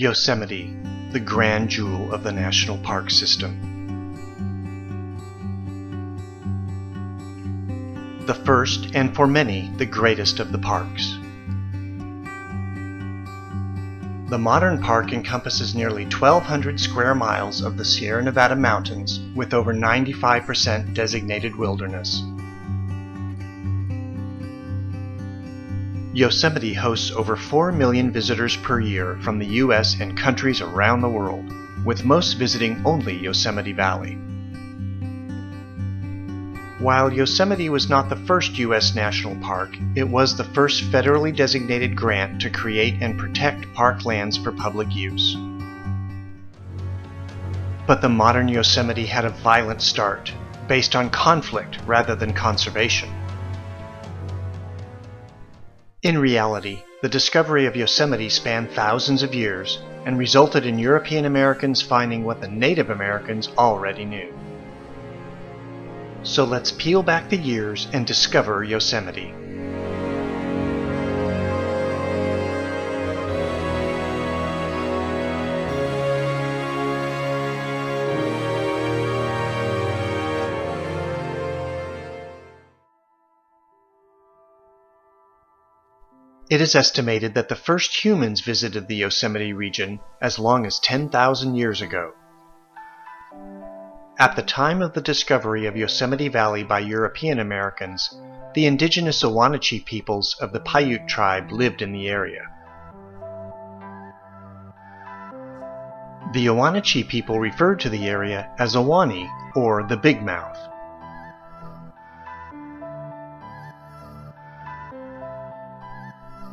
Yosemite, the grand jewel of the national park system. The first, and for many, the greatest of the parks. The modern park encompasses nearly 1,200 square miles of the Sierra Nevada mountains with over 95% designated wilderness. Yosemite hosts over 4 million visitors per year from the U.S. and countries around the world, with most visiting only Yosemite Valley. While Yosemite was not the first U.S. national park, it was the first federally designated grant to create and protect park lands for public use. But the modern Yosemite had a violent start, based on conflict rather than conservation. In reality, the discovery of Yosemite spanned thousands of years and resulted in European Americans finding what the Native Americans already knew. So let's peel back the years and discover Yosemite. It is estimated that the first humans visited the Yosemite region as long as 10,000 years ago. At the time of the discovery of Yosemite Valley by European Americans, the indigenous Ahwahneechee peoples of the Paiute tribe lived in the area. The Ahwahneechee people referred to the area as Ahwahnee, or the Big Mouth.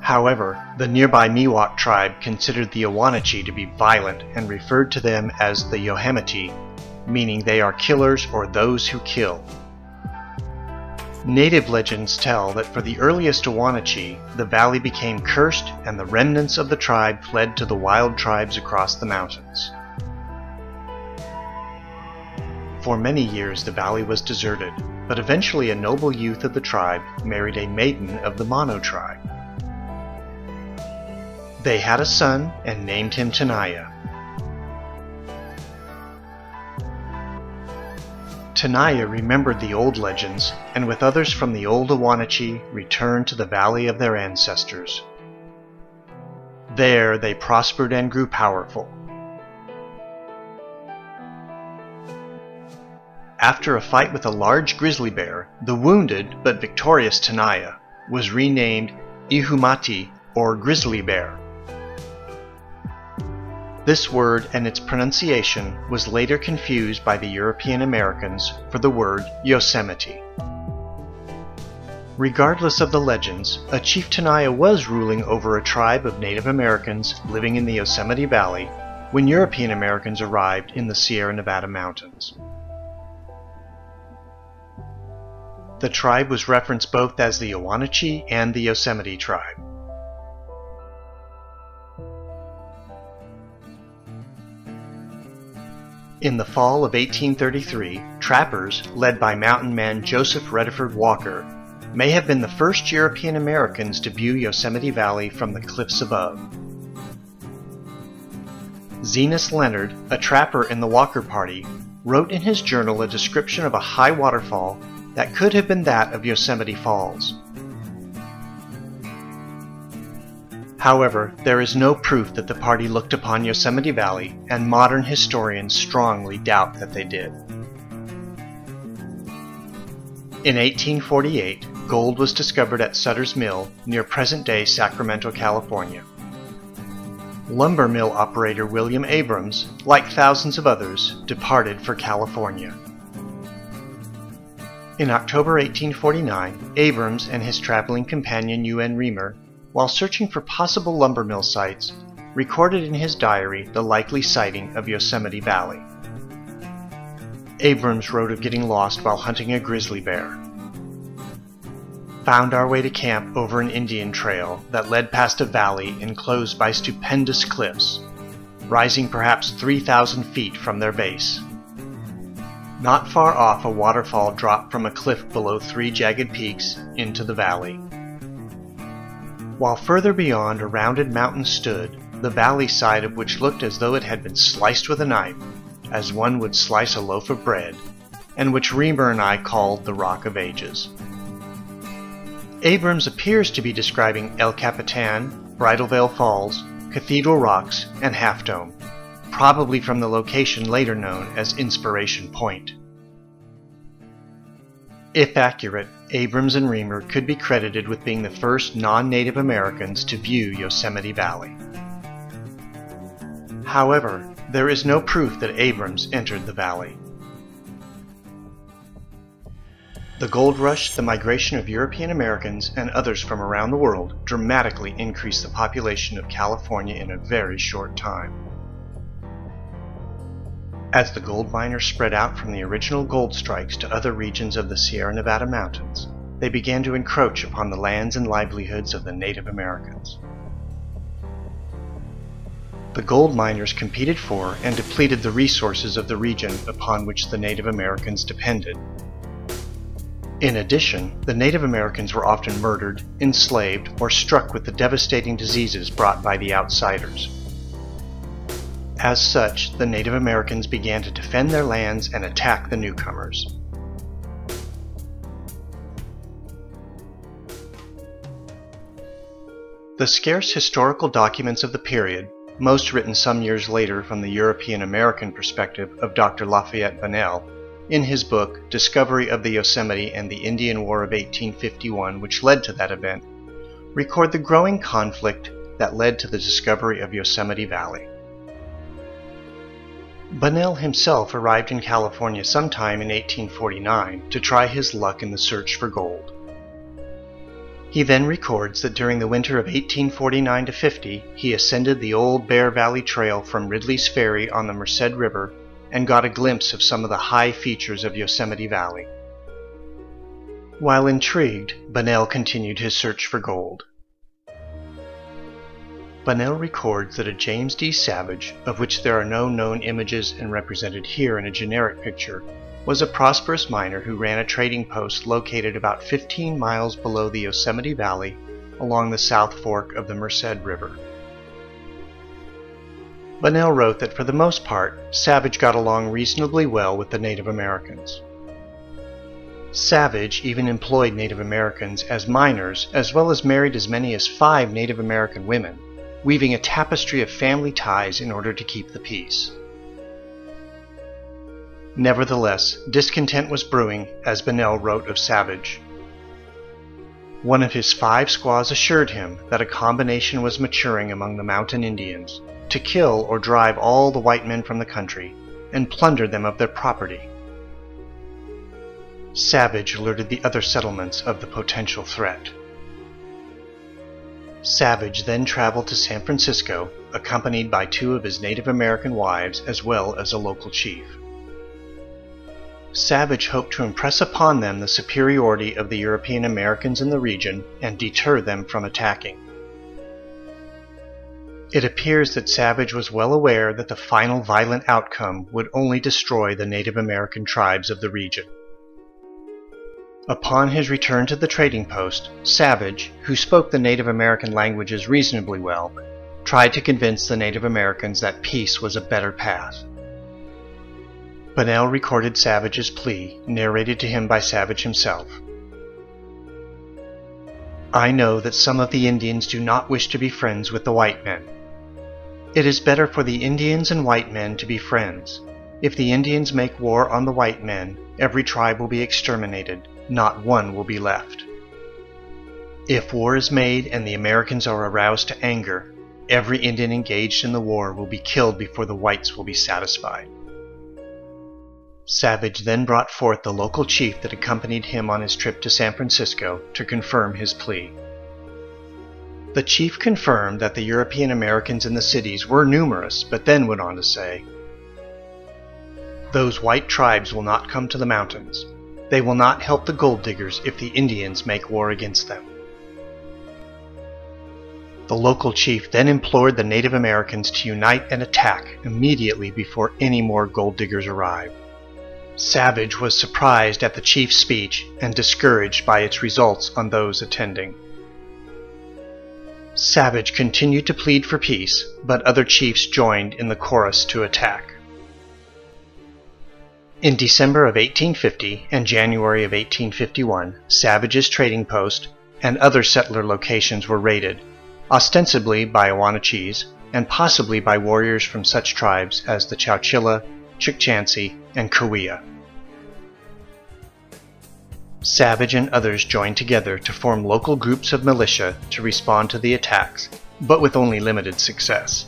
However, the nearby Miwok tribe considered the Ahwahneechee to be violent and referred to them as the Yohemite meaning they are killers or those who kill. Native legends tell that for the earliest Ahwahneechee, the valley became cursed and the remnants of the tribe fled to the wild tribes across the mountains. For many years the valley was deserted, but eventually a noble youth of the tribe married a maiden of the Mono tribe. They had a son and named him Tenaya. Tenaya remembered the old legends, and with others from the old Ahwahneechee returned to the valley of their ancestors. There they prospered and grew powerful. After a fight with a large grizzly bear, the wounded but victorious Tenaya was renamed Ihumati or grizzly bear. This word and its pronunciation was later confused by the European Americans for the word Yosemite. Regardless of the legends, a chief Tenaya was ruling over a tribe of Native Americans living in the Yosemite Valley when European Americans arrived in the Sierra Nevada mountains. The tribe was referenced both as the Ahwahneechee and the Yosemite tribe. In the fall of 1833, trappers, led by mountain man Joseph Reddeford Walker, may have been the first European Americans to view Yosemite Valley from the cliffs above. Zenas Leonard, a trapper in the Walker Party, wrote in his journal a description of a high waterfall that could have been that of Yosemite Falls. However, there is no proof that the party looked upon Yosemite Valley, and modern historians strongly doubt that they did. In 1848, gold was discovered at Sutter's Mill near present-day Sacramento, California. Lumber mill operator William Abrams, like thousands of others, departed for California. In October 1849, Abrams and his traveling companion U.N. Reamer while searching for possible lumber mill sites, recorded in his diary the likely sighting of Yosemite Valley. Abrams wrote of getting lost while hunting a grizzly bear. Found our way to camp over an Indian trail that led past a valley enclosed by stupendous cliffs, rising perhaps 3,000 feet from their base. Not far off, a waterfall dropped from a cliff below three jagged peaks into the valley. While further beyond a rounded mountain stood, the valley side of which looked as though it had been sliced with a knife, as one would slice a loaf of bread, and which Reamer and I called the Rock of Ages. Abrams appears to be describing El Capitan, Bridal Veil Falls, Cathedral Rocks, and Half Dome, probably from the location later known as Inspiration Point. If accurate, Abrams and Reamer could be credited with being the first non-Native Americans to view Yosemite Valley. However, there is no proof that Abrams entered the valley. The gold rush, the migration of European Americans and others from around the world dramatically increased the population of California in a very short time. As the gold miners spread out from the original gold strikes to other regions of the Sierra Nevada mountains, they began to encroach upon the lands and livelihoods of the Native Americans. The gold miners competed for and depleted the resources of the region upon which the Native Americans depended, in addition, the Native Americans were often murdered, enslaved, or struck with the devastating diseases brought by the outsiders. As such, the Native Americans began to defend their lands and attack the newcomers. The scarce historical documents of the period, most written some years later from the European American perspective of Dr. Lafayette Bunnell, in his book Discovery of the Yosemite and the Indian War of 1851, which led to that event, record the growing conflict that led to the discovery of Yosemite Valley. Bunnell himself arrived in California sometime in 1849 to try his luck in the search for gold. He then records that during the winter of 1849 to 50, he ascended the old Bear Valley Trail from Ridley's Ferry on the Merced River and got a glimpse of some of the high features of Yosemite Valley. While intrigued, Bunnell continued his search for gold. Bunnell records that a James D. Savage, of which there are no known images and represented here in a generic picture, was a prosperous miner who ran a trading post located about 15 miles below the Yosemite Valley along the South Fork of the Merced River. Bunnell wrote that for the most part, Savage got along reasonably well with the Native Americans. Savage even employed Native Americans as miners as well as married as many as five Native American women, weaving a tapestry of family ties in order to keep the peace. Nevertheless, discontent was brewing, as Bunnell wrote of Savage. One of his five squaws assured him that a combination was maturing among the mountain Indians to kill or drive all the white men from the country and plunder them of their property. Savage alerted the other settlements of the potential threat. Savage then traveled to San Francisco, accompanied by two of his Native American wives as well as a local chief. Savage hoped to impress upon them the superiority of the European Americans in the region and deter them from attacking. It appears that Savage was well aware that the final violent outcome would only destroy the Native American tribes of the region. Upon his return to the trading post, Savage, who spoke the Native American languages reasonably well, tried to convince the Native Americans that peace was a better path. Bunnell recorded Savage's plea, narrated to him by Savage himself. I know that some of the Indians do not wish to be friends with the white men. It is better for the Indians and white men to be friends. If the Indians make war on the white men, every tribe will be exterminated, not one will be left. If war is made and the Americans are aroused to anger, every Indian engaged in the war will be killed before the whites will be satisfied. Savage then brought forth the local chief that accompanied him on his trip to San Francisco to confirm his plea. The chief confirmed that the European Americans in the cities were numerous, but then went on to say, Those white tribes will not come to the mountains. They will not help the gold diggers if the Indians make war against them. The local chief then implored the Native Americans to unite and attack immediately before any more gold diggers arrived. Savage was surprised at the chief's speech and discouraged by its results on those attending. Savage continued to plead for peace, but other chiefs joined in the chorus to attack. In December of 1850 and January of 1851, Savage's trading post and other settler locations were raided, ostensibly by Ahwahneechees and possibly by warriors from such tribes as the Chowchilla, Chukchansi, and Cahuilla. Savage and others joined together to form local groups of militia to respond to the attacks, but with only limited success.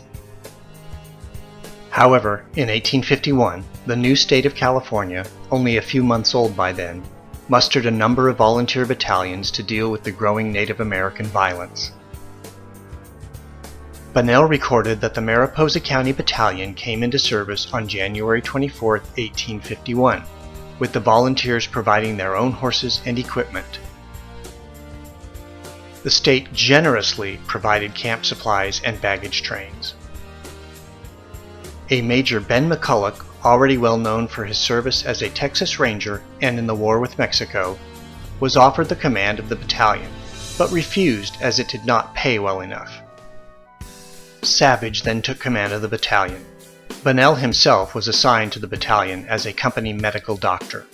However, in 1851, the new state of California, only a few months old by then, mustered a number of volunteer battalions to deal with the growing Native American violence. Bunnell recorded that the Mariposa County Battalion came into service on January 24, 1851, with the volunteers providing their own horses and equipment. The state generously provided camp supplies and baggage trains. A Major Ben McCulloch, already well known for his service as a Texas Ranger and in the war with Mexico, was offered the command of the battalion, but refused as it did not pay well enough. Savage then took command of the battalion. Bunnell himself was assigned to the battalion as a company medical doctor.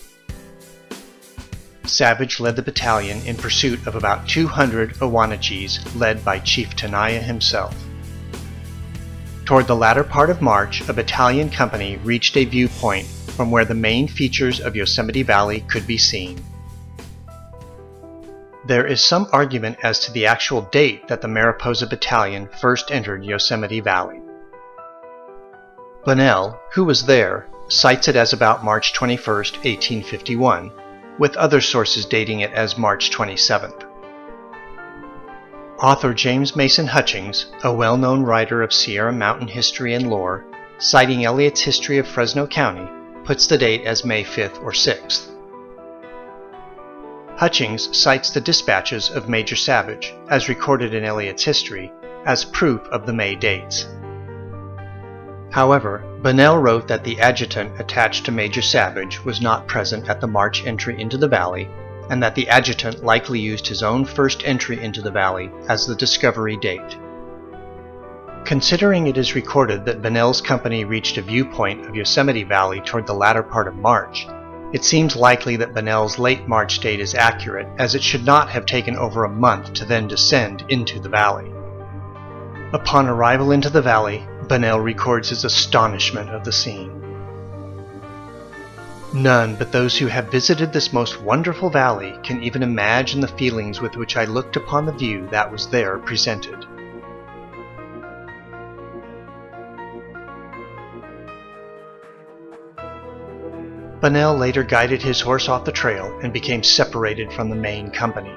Savage led the battalion in pursuit of about 200 Ahwahneechees led by Chief Tenaya himself. Toward the latter part of March, a battalion company reached a viewpoint from where the main features of Yosemite Valley could be seen. There is some argument as to the actual date that the Mariposa Battalion first entered Yosemite Valley. Bunnell, who was there, cites it as about March 21, 1851, with other sources dating it as March 27th. Author James Mason Hutchings, a well-known writer of Sierra Mountain history and lore, citing Elliott's History of Fresno County, puts the date as May 5th or 6th. Hutchings cites the dispatches of Major Savage, as recorded in Elliott's history, as proof of the May dates. However, Bunnell wrote that the adjutant attached to Major Savage was not present at the March entry into the valley, and that the adjutant likely used his own first entry into the valley as the discovery date. Considering it is recorded that Bunnell's company reached a viewpoint of Yosemite Valley toward the latter part of March, it seems likely that Bunnell's late March date is accurate, as it should not have taken over a month to then descend into the valley. Upon arrival into the valley, Bunnell records his astonishment of the scene. None but those who have visited this most wonderful valley can even imagine the feelings with which I looked upon the view that was there presented. Bunnell later guided his horse off the trail and became separated from the main company.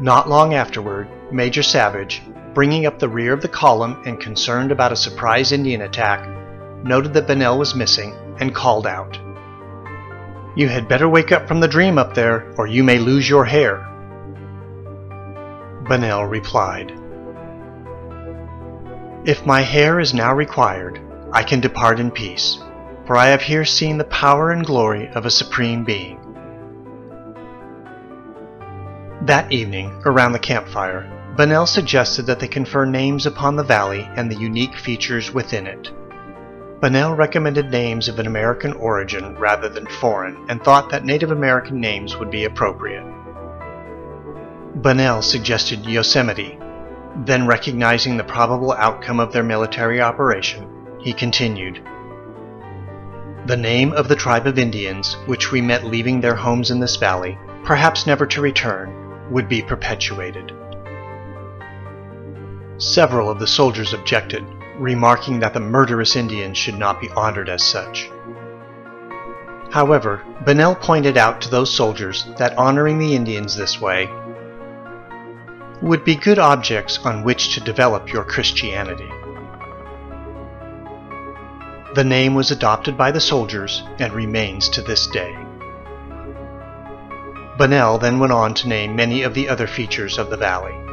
Not long afterward, Major Savage, bringing up the rear of the column and concerned about a surprise Indian attack, noted that Bunnell was missing and called out. You had better wake up from the dream up there, or you may lose your hair. Bunnell replied, If my hair is now required, I can depart in peace, for I have here seen the power and glory of a supreme being. That evening, around the campfire, Bunnell suggested that they confer names upon the valley and the unique features within it. Bunnell recommended names of an American origin rather than foreign and thought that Native American names would be appropriate. Bunnell suggested Yosemite. Then, recognizing the probable outcome of their military operation, he continued The name of the tribe of Indians, which we met leaving their homes in this valley, perhaps never to return, would be perpetuated. Several of the soldiers objected, remarking that the murderous Indians should not be honored as such. However, Bunnell pointed out to those soldiers that honoring the Indians this way would be good objects on which to develop your Christianity. The name was adopted by the soldiers and remains to this day. Bunnell then went on to name many of the other features of the valley.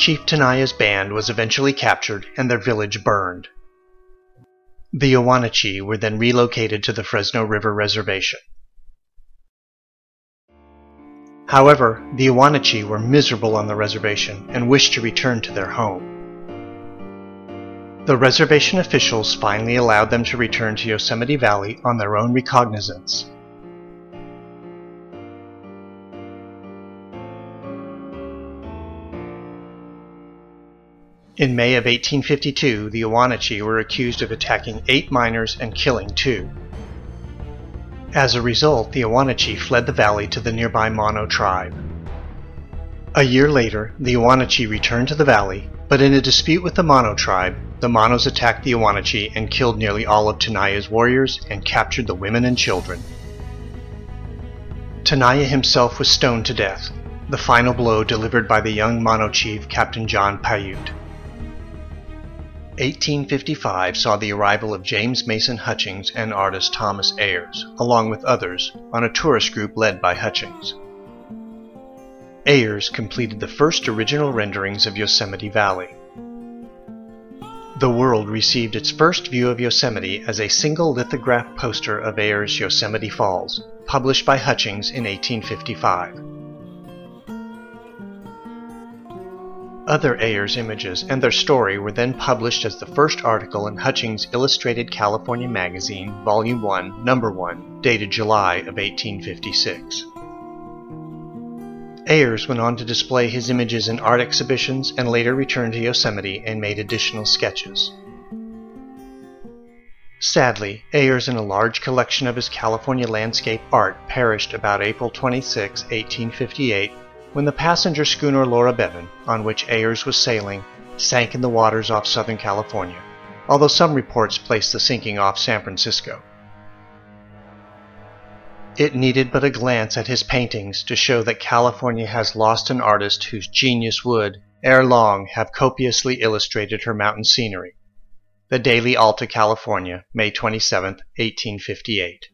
Chief Tenaya's band was eventually captured and their village burned. The Ahwahneechee were then relocated to the Fresno River Reservation. However, the Ahwahneechee were miserable on the reservation and wished to return to their home. The reservation officials finally allowed them to return to Yosemite Valley on their own recognizance. In May of 1852, the Ahwahneechee were accused of attacking eight miners and killing two. As a result, the Ahwahneechee fled the valley to the nearby Mono tribe. A year later, the Ahwahneechee returned to the valley, but in a dispute with the Mono tribe, the Monos attacked the Ahwahneechee and killed nearly all of Tenaya's warriors and captured the women and children. Tenaya himself was stoned to death, the final blow delivered by the young Mono chief Captain John Paiute. 1855 saw the arrival of James Mason Hutchings and artist Thomas Ayres, along with others, on a tourist group led by Hutchings. Ayres completed the first original renderings of Yosemite Valley. The world received its first view of Yosemite as a single lithograph poster of Ayres' Yosemite Falls, published by Hutchings in 1855. Other Ayres images and their story were then published as the first article in Hutchings' Illustrated California Magazine, Volume 1, Number 1, dated July of 1856. Ayres went on to display his images in art exhibitions and later returned to Yosemite and made additional sketches. Sadly, Ayres and a large collection of his California landscape art perished about April 26, 1858 when the passenger schooner Laura Bevan, on which Ayres was sailing, sank in the waters off Southern California, although some reports placed the sinking off San Francisco. It needed but a glance at his paintings to show that California has lost an artist whose genius would, ere long, have copiously illustrated her mountain scenery. The Daily Alta California, May 27, 1858.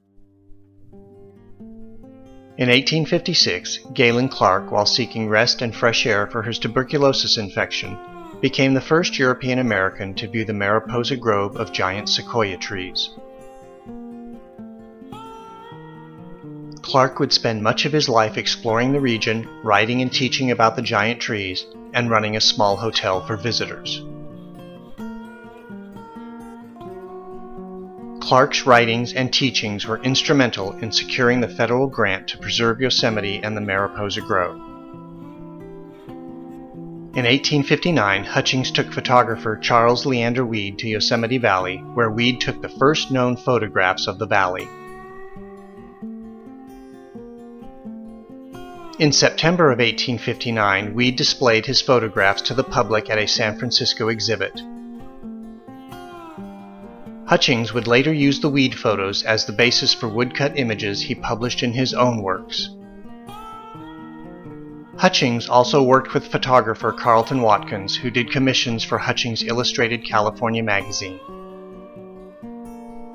In 1856, Galen Clark, while seeking rest and fresh air for his tuberculosis infection, became the first European American to view the Mariposa Grove of giant sequoia trees. Clark would spend much of his life exploring the region, writing and teaching about the giant trees, and running a small hotel for visitors. Clark's writings and teachings were instrumental in securing the federal grant to preserve Yosemite and the Mariposa Grove. In 1859, Hutchings took photographer Charles Leander Weed to Yosemite Valley, where Weed took the first known photographs of the valley. In September of 1859, Weed displayed his photographs to the public at a San Francisco exhibit. Hutchings would later use the weed photos as the basis for woodcut images he published in his own works. Hutchings also worked with photographer Carleton Watkins, who did commissions for Hutchings' Illustrated California magazine.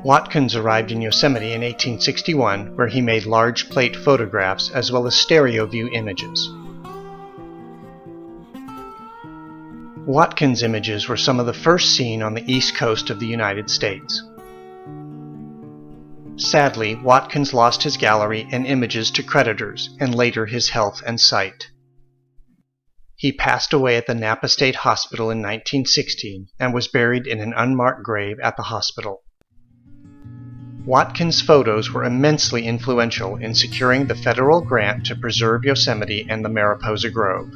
Watkins arrived in Yosemite in 1861, where he made large plate photographs as well as stereo view images. Watkins images were some of the first seen on the east coast of the United States. Sadly, Watkins lost his gallery and images to creditors and later his health and sight. He passed away at the Napa State Hospital in 1916 and was buried in an unmarked grave at the hospital. Watkins' photos were immensely influential in securing the federal grant to preserve Yosemite and the Mariposa Grove.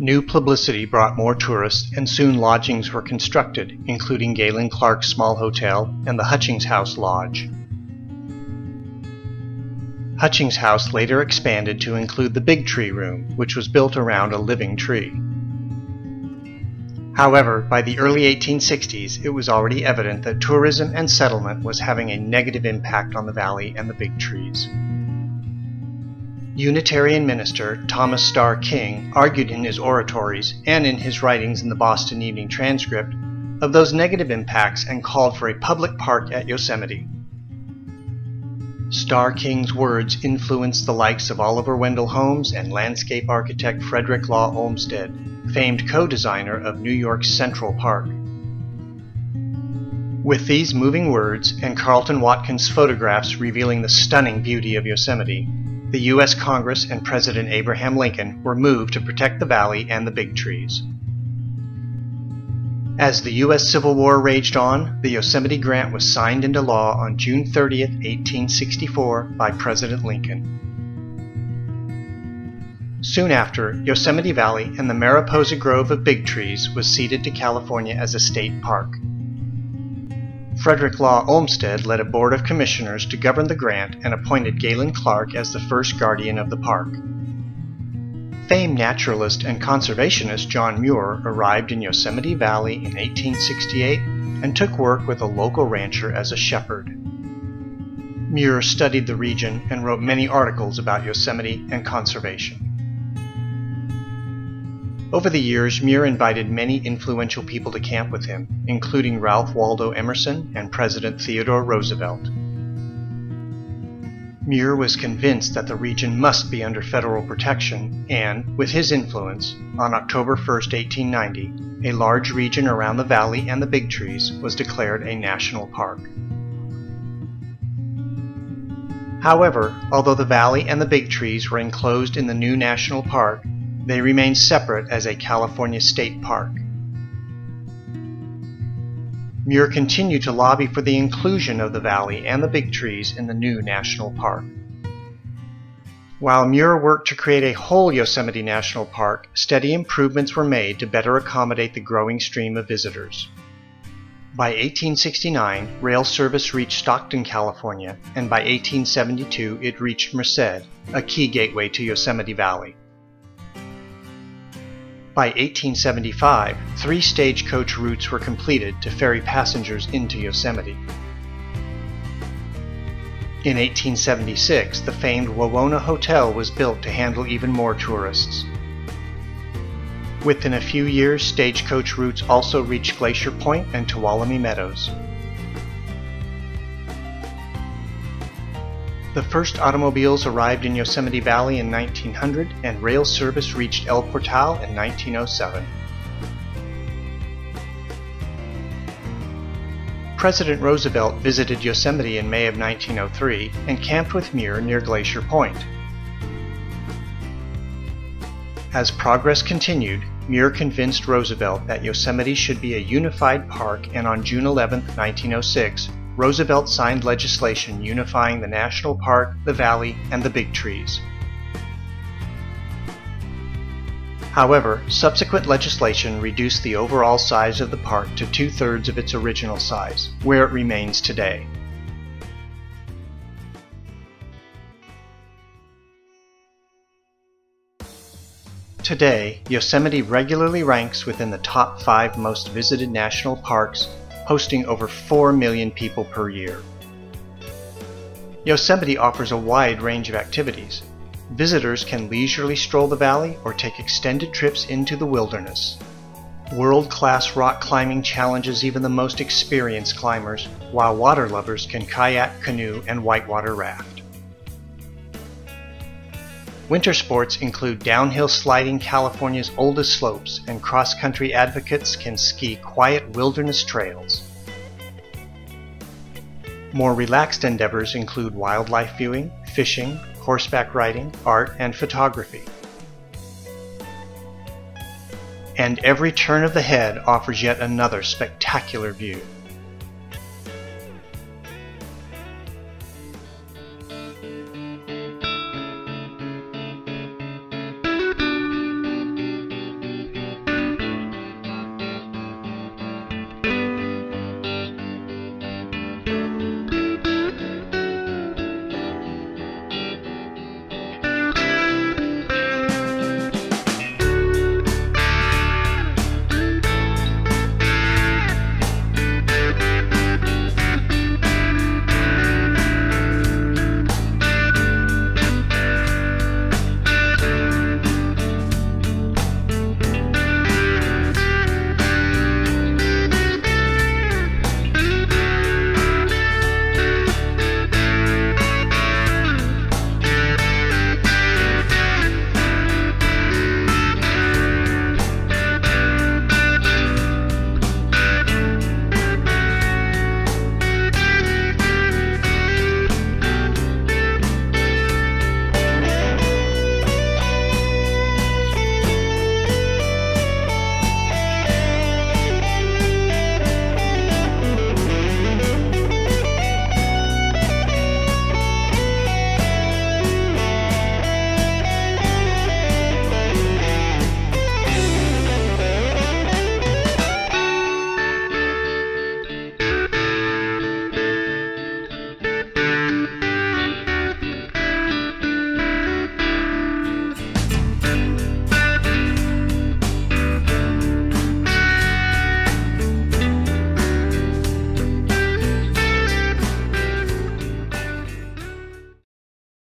New publicity brought more tourists, and soon lodgings were constructed, including Galen Clark's small hotel and the Hutchings House Lodge. Hutchings House later expanded to include the Big Tree Room, which was built around a living tree. However, by the early 1860s, it was already evident that tourism and settlement was having a negative impact on the valley and the big trees. Unitarian minister Thomas Starr King argued in his oratories and in his writings in the Boston Evening Transcript of those negative impacts and called for a public park at Yosemite. Starr King's words influenced the likes of Oliver Wendell Holmes and landscape architect Frederick Law Olmsted, famed co-designer of New York's Central Park. With these moving words and Carleton Watkins' photographs revealing the stunning beauty of Yosemite, the U.S. Congress and President Abraham Lincoln were moved to protect the valley and the big trees. As the U.S. Civil War raged on, the Yosemite Grant was signed into law on June 30, 1864, by President Lincoln. Soon after, Yosemite Valley and the Mariposa Grove of Big Trees was ceded to California as a state park. Frederick Law Olmsted led a board of commissioners to govern the grant and appointed Galen Clark as the first guardian of the park. Famed naturalist and conservationist John Muir arrived in Yosemite Valley in 1868 and took work with a local rancher as a shepherd. Muir studied the region and wrote many articles about Yosemite and conservation. Over the years, Muir invited many influential people to camp with him, including Ralph Waldo Emerson and President Theodore Roosevelt. Muir was convinced that the region must be under federal protection and, with his influence, on October 1, 1890, a large region around the valley and the Big Trees was declared a national park. However, although the valley and the Big Trees were enclosed in the new national park, they remain separate as a California state park. Muir continued to lobby for the inclusion of the valley and the big trees in the new national park. While Muir worked to create a whole Yosemite National Park, steady improvements were made to better accommodate the growing stream of visitors. By 1869, rail service reached Stockton, California, and by 1872 it reached Merced, a key gateway to Yosemite Valley. By 1875, three stagecoach routes were completed to ferry passengers into Yosemite. In 1876, the famed Wawona Hotel was built to handle even more tourists. Within a few years, stagecoach routes also reached Glacier Point and Tuolumne Meadows. The first automobiles arrived in Yosemite Valley in 1900 and rail service reached El Portal in 1907. President Roosevelt visited Yosemite in May of 1903 and camped with Muir near Glacier Point. As progress continued, Muir convinced Roosevelt that Yosemite should be a unified park and on June 11, 1906, Roosevelt signed legislation unifying the national park, the valley, and the big trees. However, subsequent legislation reduced the overall size of the park to two-thirds of its original size, where it remains today. Today, Yosemite regularly ranks within the top five most visited national parks hosting over 4 million people per year. Yosemite offers a wide range of activities. Visitors can leisurely stroll the valley or take extended trips into the wilderness. World-class rock climbing challenges even the most experienced climbers, while water lovers can kayak, canoe, and whitewater raft. Winter sports include downhill sliding California's oldest slopes, and cross-country advocates can ski quiet wilderness trails. More relaxed endeavors include wildlife viewing, fishing, horseback riding, art, and photography. And every turn of the head offers yet another spectacular view.